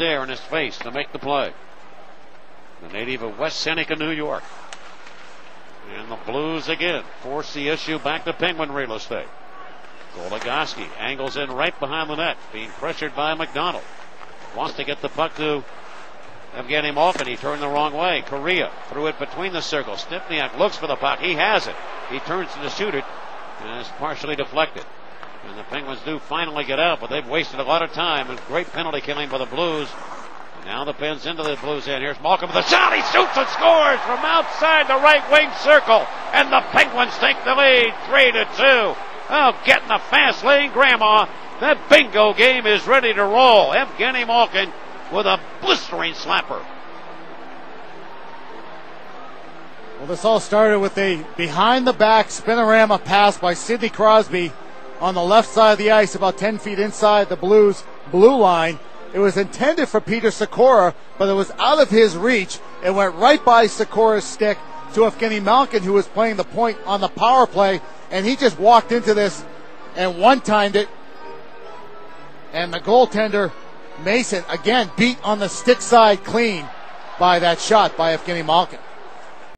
there in his face to make the play. The native of West Seneca, New York. And the Blues again force the issue back to Penguin real estate. Goligoski angles in right behind the net, being pressured by McDonald. Wants to get the puck to Evgeni Malkin. He turned the wrong way. Korea threw it between the circles. Stempniak looks for the puck. He has it. He turns to shoot it and it's partially deflected. And the Penguins do finally get out, but they've wasted a lot of time. And great penalty killing by the Blues. And now the Pens into the Blues end. Here's Malkin with a shot. He shoots and scores from outside the right wing circle. And the Penguins take the lead, three to two. Oh, getting the fast lane, Grandma. That bingo game is ready to roll. Evgeni Malkin with a blistering slapper. Well, this all started with a behind the back spinorama pass by Sidney Crosby on the left side of the ice, about 10 feet inside the Blues blue line. It was intended for Peter Sykora, but it was out of his reach. It went right by Sykora's stick to Evgeni Malkin, who was playing the point on the power play, and he just walked into this and one timed it. And the goaltender, Mason, again beat on the stick side clean by that shot by Evgeni Malkin.